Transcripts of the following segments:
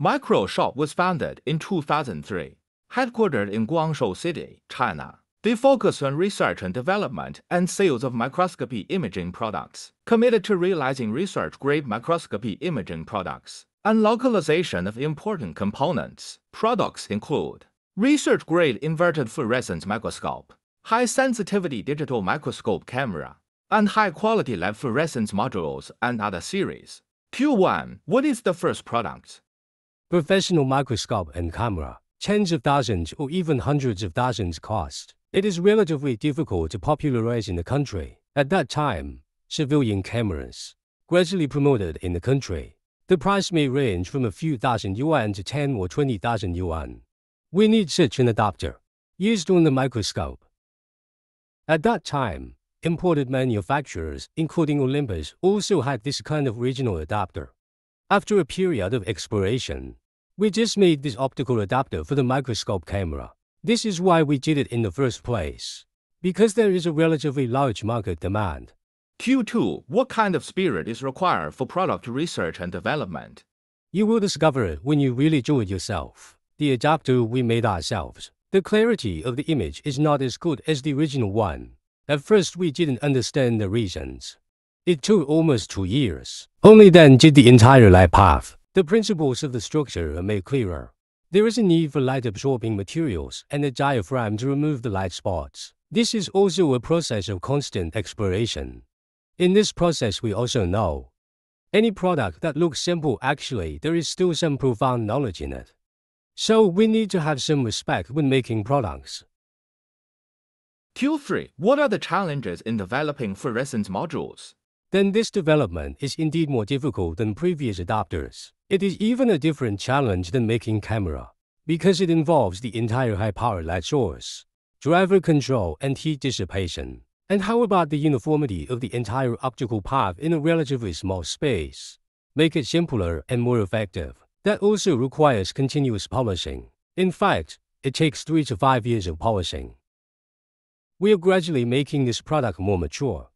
Microshot was founded in 2003, headquartered in Guangzhou City, China. They focus on research and development and sales of microscopy imaging products, committed to realizing research-grade microscopy imaging products and localization of important components. Products include research-grade inverted fluorescence microscope, high-sensitivity digital microscope camera, and high-quality lab fluorescence modules and other series. Q1, what is the first product? Professional microscope and camera, tens of thousands or even hundreds of thousands cost. It is relatively difficult to popularize in the country. At that time, civilian cameras gradually promoted in the country. The price may range from a few thousand yuan to 10 or 20,000 yuan. We need such an adapter used on the microscope. At that time, imported manufacturers, including Olympus, also had this kind of regional adapter. After a period of exploration, we just made this optical adapter for the microscope camera. This is why we did it in the first place. Because there is a relatively large market demand. Q2, what kind of spirit is required for product research and development? You will discover it when you really do it yourself. The adapter we made ourselves. The clarity of the image is not as good as the original one. At first we didn't understand the reasons. It took almost two years. Only then did the entire light path. The principles of the structure are made clearer. There is a need for light-absorbing materials and a diaphragm to remove the light spots. This is also a process of constant exploration. In this process, we also know any product that looks simple actually there is still some profound knowledge in it. So we need to have some respect when making products. Q3, what are the challenges in developing fluorescence modules? Then this development is indeed more difficult than previous adapters. It is even a different challenge than making camera, because it involves the entire high-power light source, driver control and heat dissipation. And how about the uniformity of the entire optical path in a relatively small space? Make it simpler and more effective. That also requires continuous polishing. In fact, it takes three to five years of polishing. We are gradually making this product more mature,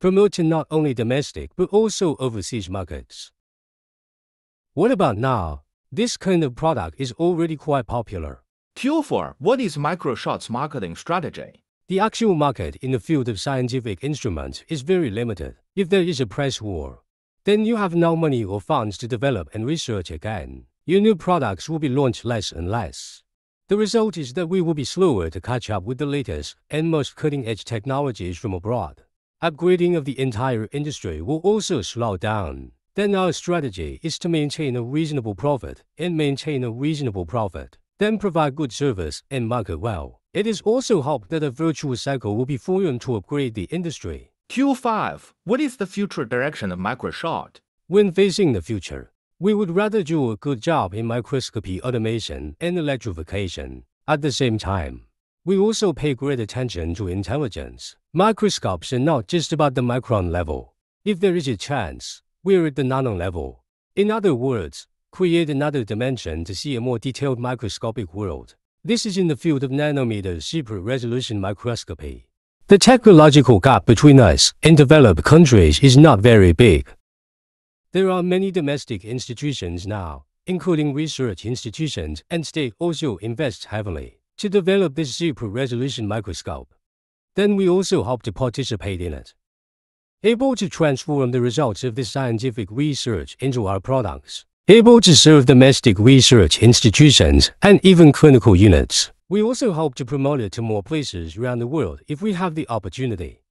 promoting not only domestic but also overseas markets. What about now? This kind of product is already quite popular. Q4, what is Microshot's marketing strategy? The actual market in the field of scientific instruments is very limited. If there is a price war, then you have no money or funds to develop and research again. Your new products will be launched less and less. The result is that we will be slower to catch up with the latest and most cutting-edge technologies from abroad. Upgrading of the entire industry will also slow down then our strategy is to maintain a reasonable profit and maintain a reasonable profit, then provide good service and market well. It is also hoped that a virtuous cycle will be formed to upgrade the industry. Q5, what is the future direction of Microshot? When facing the future, we would rather do a good job in microscopy automation and electrification. At the same time, we also pay great attention to intelligence. Microscopes are not just about the micron level. If there is a chance, we're at the nano level. In other words, create another dimension to see a more detailed microscopic world. This is in the field of nanometer super resolution microscopy. The technological gap between us and developed countries is not very big. There are many domestic institutions now, including research institutions, and state also invest heavily to develop this super resolution microscope. Then we also hope to participate in it able to transform the results of this scientific research into our products, able to serve domestic research institutions and even clinical units. We also hope to promote it to more places around the world if we have the opportunity.